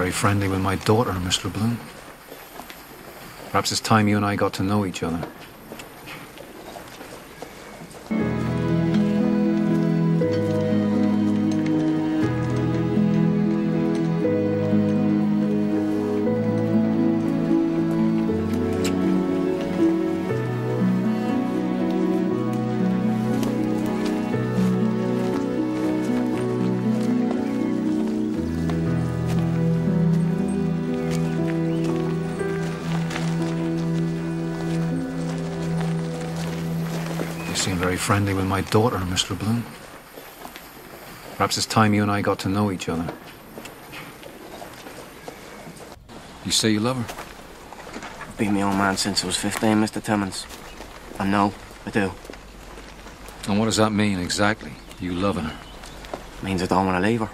very friendly with my daughter, Mr. Bloom. Perhaps it's time you and I got to know each other. Seem very friendly with my daughter, Mr. Bloom. Perhaps it's time you and I got to know each other. You say you love her? Been my own man since I was 15, Mr. Timmins. I know, I do. And what does that mean exactly, you loving her? Means I don't want to leave her.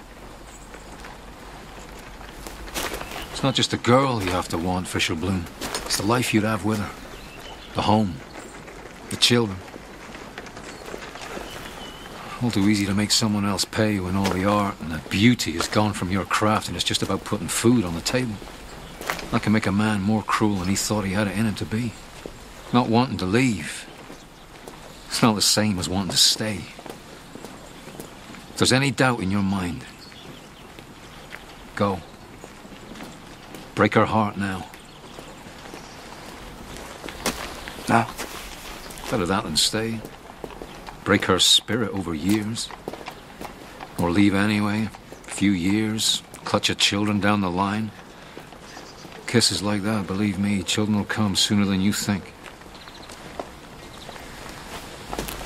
It's not just the girl you have to want, Fisher Bloom. It's the life you'd have with her. The home. The children. All too easy to make someone else pay when all the art and the beauty is gone from your craft and it's just about putting food on the table. That can make a man more cruel than he thought he had it in him to be. Not wanting to leave. It's not the same as wanting to stay. If there's any doubt in your mind, go. Break her heart now. Now? Better that than stay. Break her spirit over years. Or leave anyway. A few years. Clutch your children down the line. Kisses like that, believe me, children will come sooner than you think.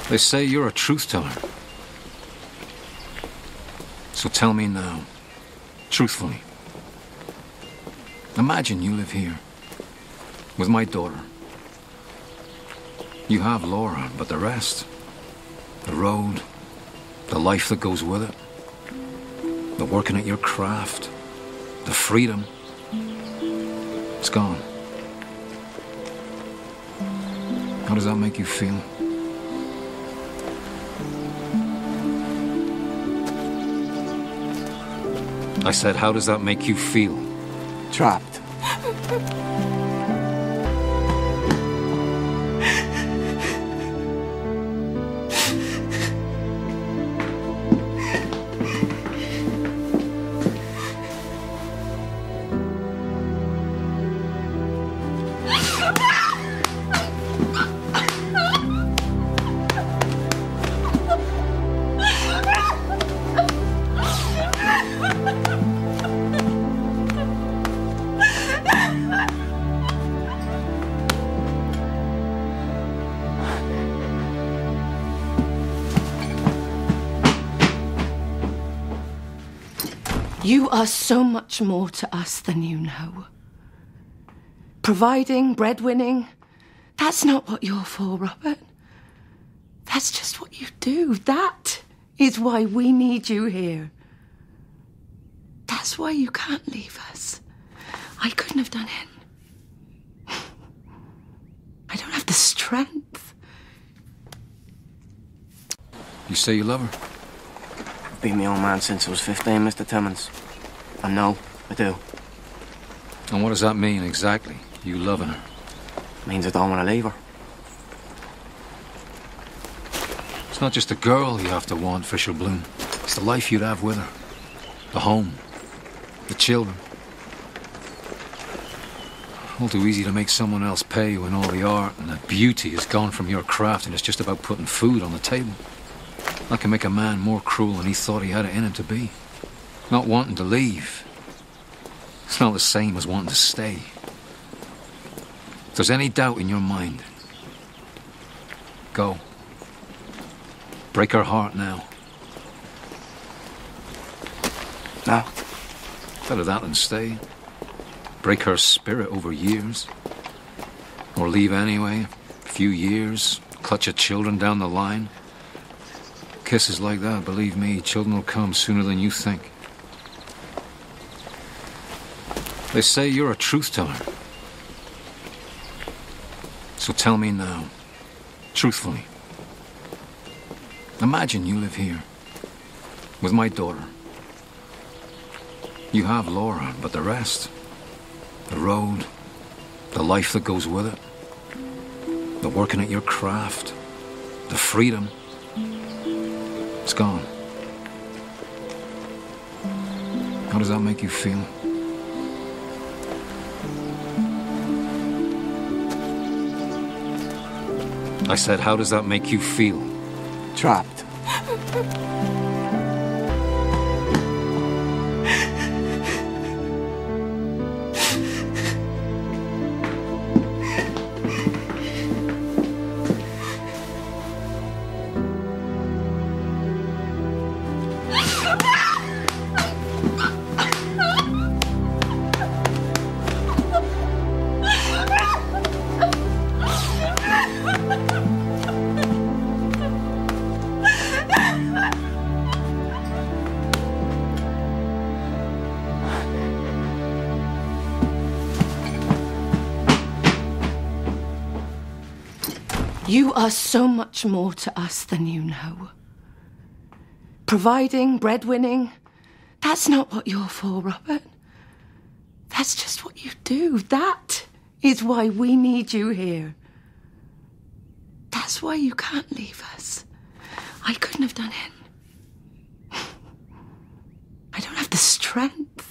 They say you're a truth teller. So tell me now, truthfully. Imagine you live here with my daughter. You have Laura, but the rest the road, the life that goes with it, the working at your craft, the freedom it's gone. How does that make you feel? I said, how does that make you feel? Trapped. You are so much more to us than you know. Providing, breadwinning, that's not what you're for, Robert. That's just what you do. That is why we need you here. That's why you can't leave us. I couldn't have done it. I don't have the strength. You say you love her? Been my own man since I was 15, Mr. Timmins. And know, I do. And what does that mean exactly, you loving her? Means I don't want to leave her. It's not just the girl you have to want, Fisher Bloom. It's the life you'd have with her. The home. The children. All too easy to make someone else pay when all the art and the beauty is gone from your craft and it's just about putting food on the table. That can make a man more cruel than he thought he had it in him to be. Not wanting to leave. It's not the same as wanting to stay. If there's any doubt in your mind, go. Break her heart now. Now? Better that than stay. Break her spirit over years. Or leave anyway. A few years. Clutch your children down the line. Kisses like that, believe me, children will come sooner than you think. They say you're a truth teller. So tell me now, truthfully. Imagine you live here with my daughter. You have Laura, but the rest the road, the life that goes with it, the working at your craft, the freedom it's gone. How does that make you feel? I said, how does that make you feel? Trapped. You are so much more to us than you know. Providing, breadwinning, that's not what you're for, Robert. That's just what you do. That is why we need you here. That's why you can't leave us. I couldn't have done it. I don't have the strength.